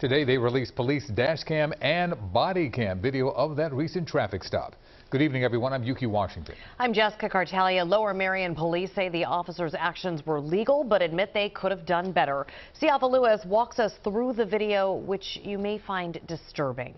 Today they released police dash cam and body cam video of that recent traffic stop. Good evening, everyone. I'm Ukee Washington. I'm Jessica Kartalija. Lower Merion police say the officers' actions were legal, but admit they could have done better. Siafa Lewis walks us through the video, which you may find disturbing.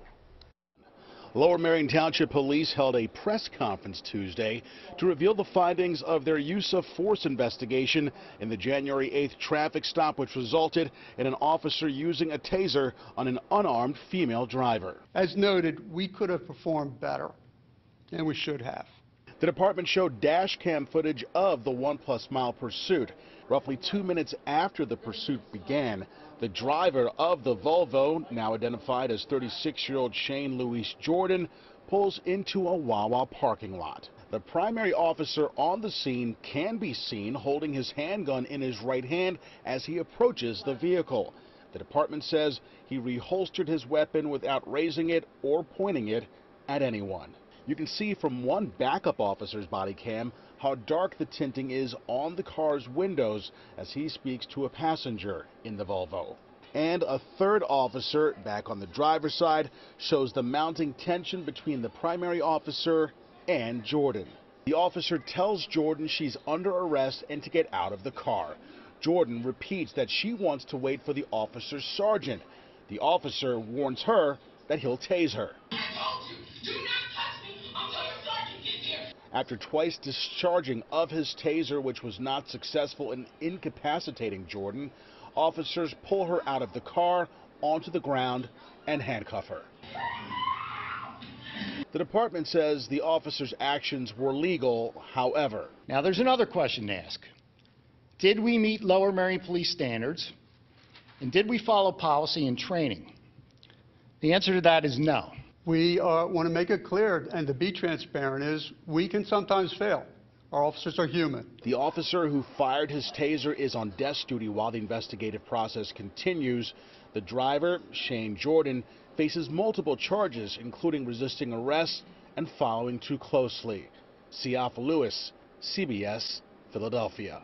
Lower Merion Township Police held a press conference Tuesday to reveal the findings of their use of force investigation in the January 8th traffic stop, which resulted in an officer using a taser on an unarmed female driver. As noted, we could have performed better, and we should have. The department showed dash cam footage of the one plus mile pursuit. Roughly two minutes after the pursuit began, the driver of the Volvo, now identified as 36-year-old Shane Luis Jordan, pulls into a Wawa parking lot. The primary officer on the scene can be seen holding his handgun in his right hand as he approaches the vehicle. The department says he reholstered his weapon without raising it or pointing it at anyone. You can see from one backup officer's body cam how dark the tinting is on the car's windows as he speaks to a passenger in the Volvo. And a third officer, back on the driver's side, shows the mounting tension between the primary officer and Jordan. The officer tells Jordan she's under arrest and to get out of the car. Jordan repeats that she wants to wait for the officer's sergeant. The officer warns her that he'll tase her. After twice discharging of his taser, which was not successful in incapacitating Jordan, officers pull her out of the car onto the ground and handcuff her. The department says the officers' actions were legal, however. Now, there's another question to ask. Did we meet Lower Merion Police standards? And did we follow policy and training? The answer to that is no. We uh, want to make it clear and to be transparent is we can sometimes fail. Our officers are human. The officer who fired his taser is on desk duty while the investigative process continues. The driver, Shane Jordan, faces multiple charges, including resisting arrest and following too closely. Siafa Lewis, CBS, Philadelphia.